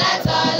that's all.